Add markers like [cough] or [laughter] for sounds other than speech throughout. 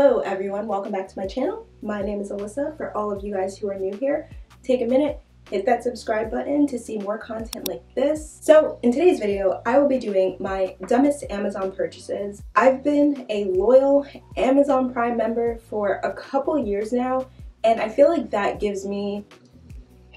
Hello everyone, welcome back to my channel. My name is Alyssa. For all of you guys who are new here, take a minute, hit that subscribe button to see more content like this. So in today's video, I will be doing my dumbest Amazon purchases. I've been a loyal Amazon Prime member for a couple years now, and I feel like that gives me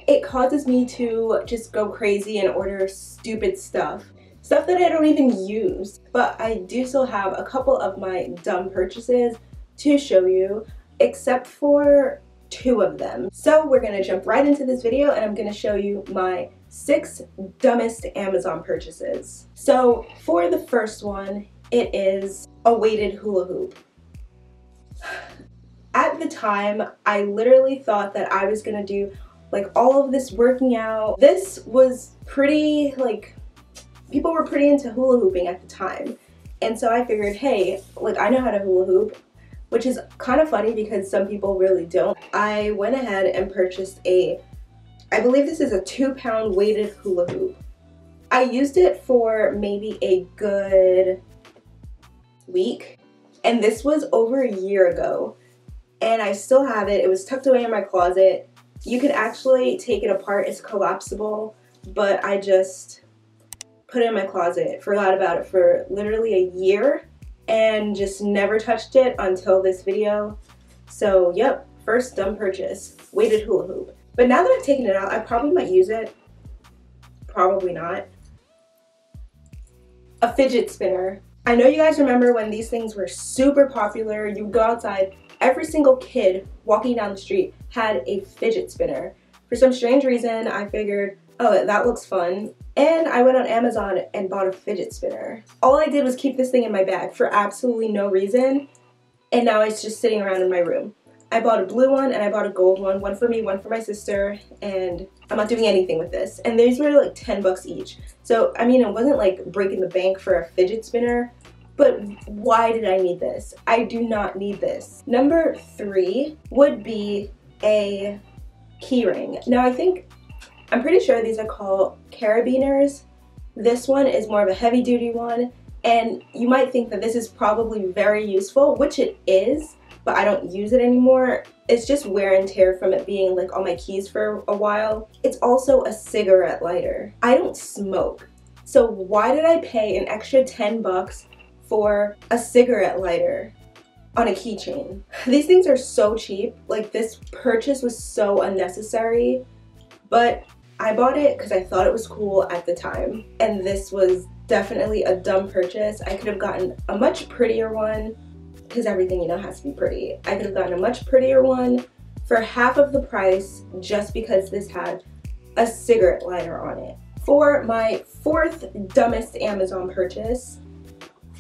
it causes me to just go crazy and order stupid stuff. Stuff that I don't even use. But I do still have a couple of my dumb purchases to show you, except for two of them. So we're gonna jump right into this video and I'm gonna show you my six dumbest Amazon purchases. So for the first one, it is a weighted hula hoop. At the time, I literally thought that I was gonna do like all of this working out. This was pretty like people were pretty into hula hooping at the time. And so I figured, hey, like I know how to hula hoop, which is kind of funny because some people really don't. I went ahead and purchased a, I believe this is a two pound weighted hula hoop. I used it for maybe a good week. And this was over a year ago. And I still have it. It was tucked away in my closet. You can actually take it apart. It's collapsible. But I just put it in my closet, forgot about it for literally a year and just never touched it until this video. So yep, first dumb purchase, weighted hula hoop. But now that I've taken it out, I probably might use it. Probably not. A fidget spinner. I know you guys remember when these things were super popular. You go outside, every single kid walking down the street had a fidget spinner. For some strange reason, I figured, oh, that looks fun. And I went on Amazon and bought a fidget spinner. All I did was keep this thing in my bag for absolutely no reason. And now it's just sitting around in my room. I bought a blue one and I bought a gold one, one for me, one for my sister, and I'm not doing anything with this. And these were like 10 bucks each. So, I mean, it wasn't like breaking the bank for a fidget spinner, but why did I need this? I do not need this. Number three would be a keyring. Now, I think I'm pretty sure these are called carabiners. This one is more of a heavy duty one and you might think that this is probably very useful, which it is, but I don't use it anymore. It's just wear and tear from it being like on my keys for a while. It's also a cigarette lighter. I don't smoke, so why did I pay an extra 10 bucks for a cigarette lighter? on a keychain. [sighs] These things are so cheap. Like this purchase was so unnecessary, but I bought it because I thought it was cool at the time. And this was definitely a dumb purchase. I could have gotten a much prettier one because everything, you know, has to be pretty. I could have gotten a much prettier one for half of the price just because this had a cigarette lighter on it. For my fourth dumbest Amazon purchase,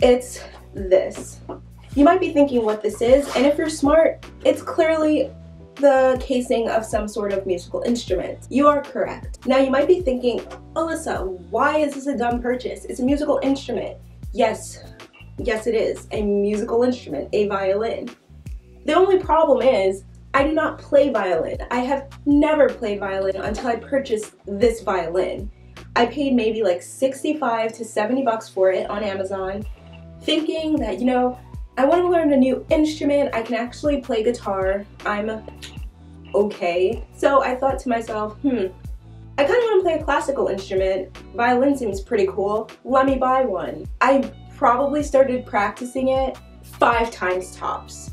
it's this. You might be thinking what this is, and if you're smart, it's clearly the casing of some sort of musical instrument. You are correct. Now you might be thinking, Alyssa, why is this a dumb purchase? It's a musical instrument. Yes, yes it is, a musical instrument, a violin. The only problem is, I do not play violin. I have never played violin until I purchased this violin. I paid maybe like 65 to 70 bucks for it on Amazon, thinking that, you know, I want to learn a new instrument. I can actually play guitar. I'm okay. So I thought to myself, hmm, I kind of want to play a classical instrument. Violin seems pretty cool. Let me buy one. I probably started practicing it five times tops.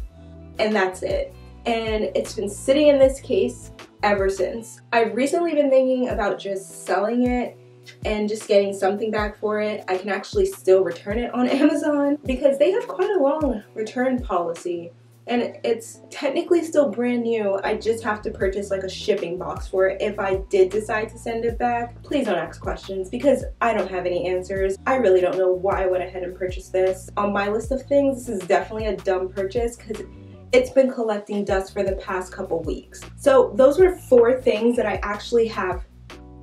And that's it. And it's been sitting in this case ever since. I've recently been thinking about just selling it and just getting something back for it. I can actually still return it on [laughs] Amazon because they have quite a long return policy and it's technically still brand new. I just have to purchase like a shipping box for it if I did decide to send it back. Please don't ask questions because I don't have any answers. I really don't know why I went ahead and purchased this. On my list of things, this is definitely a dumb purchase because it's been collecting dust for the past couple weeks. So those were four things that I actually have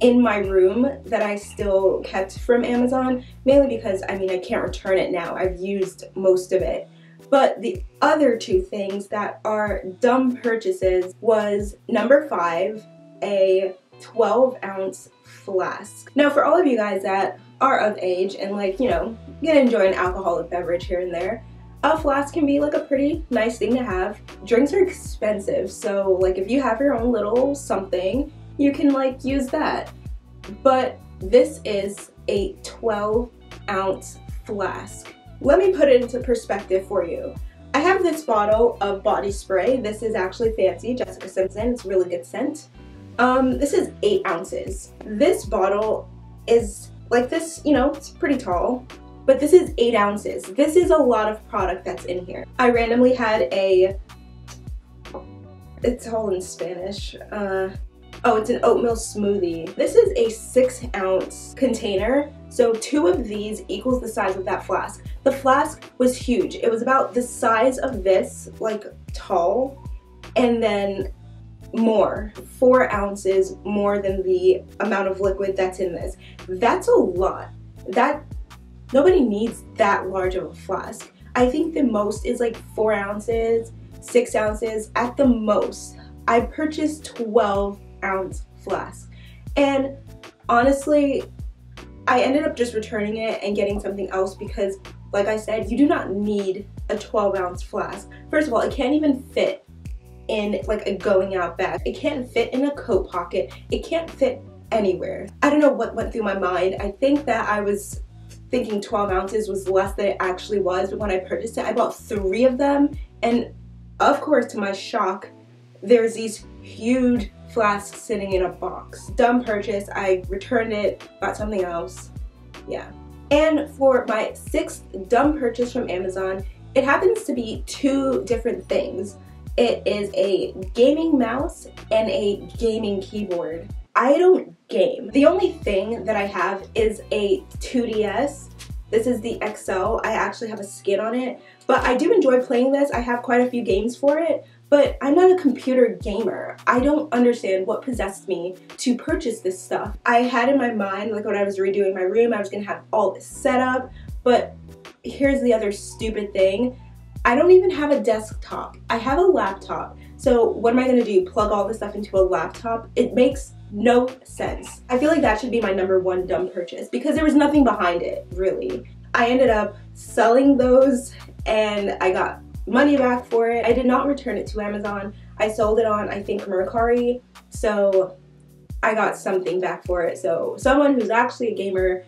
in my room that I still kept from Amazon, mainly because, I mean, I can't return it now. I've used most of it. But the other two things that are dumb purchases was number five, a 12 ounce flask. Now for all of you guys that are of age and like, you know, gonna enjoy an alcoholic beverage here and there, a flask can be like a pretty nice thing to have. Drinks are expensive, so like if you have your own little something, you can like use that. But this is a 12 ounce flask. Let me put it into perspective for you. I have this bottle of body spray. This is actually fancy, Jessica Simpson. It's really good scent. Um, this is eight ounces. This bottle is like this, you know, it's pretty tall but this is eight ounces. This is a lot of product that's in here. I randomly had a, it's all in Spanish. Uh, oh, it's an oatmeal smoothie. This is a six ounce container. So two of these equals the size of that flask. The flask was huge. It was about the size of this, like tall, and then more, four ounces more than the amount of liquid that's in this. That's a lot. That Nobody needs that large of a flask. I think the most is like four ounces, six ounces at the most. I purchased 12 ounce flask. And honestly, I ended up just returning it and getting something else because like I said, you do not need a 12 ounce flask. First of all, it can't even fit in like a going out bag. It can't fit in a coat pocket. It can't fit anywhere. I don't know what went through my mind. I think that I was thinking 12 ounces was less than it actually was, but when I purchased it, I bought three of them, and of course, to my shock, there's these huge flasks sitting in a box. Dumb purchase, I returned it, got something else, yeah. And for my sixth dumb purchase from Amazon, it happens to be two different things. It is a gaming mouse and a gaming keyboard. I don't game. The only thing that I have is a 2DS. This is the XL. I actually have a skin on it, but I do enjoy playing this. I have quite a few games for it, but I'm not a computer gamer. I don't understand what possessed me to purchase this stuff. I had in my mind, like when I was redoing my room, I was gonna have all this set up, but here's the other stupid thing. I don't even have a desktop. I have a laptop. So what am I gonna do? Plug all this stuff into a laptop? It makes no sense. I feel like that should be my number one dumb purchase because there was nothing behind it, really. I ended up selling those and I got money back for it. I did not return it to Amazon. I sold it on, I think, Mercari. So I got something back for it. So someone who's actually a gamer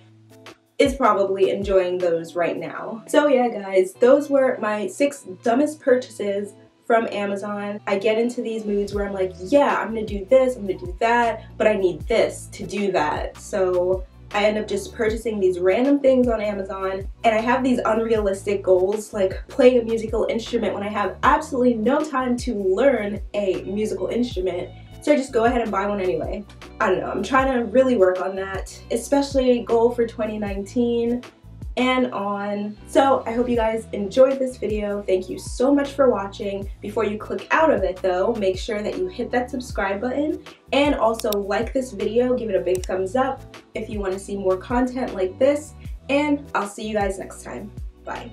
is probably enjoying those right now. So yeah guys, those were my six dumbest purchases from Amazon. I get into these moods where I'm like, yeah, I'm gonna do this, I'm gonna do that, but I need this to do that. So I end up just purchasing these random things on Amazon and I have these unrealistic goals like play a musical instrument when I have absolutely no time to learn a musical instrument so I just go ahead and buy one anyway. I don't know, I'm trying to really work on that, especially a goal for 2019 and on. So I hope you guys enjoyed this video. Thank you so much for watching. Before you click out of it though, make sure that you hit that subscribe button and also like this video, give it a big thumbs up if you want to see more content like this, and I'll see you guys next time. Bye.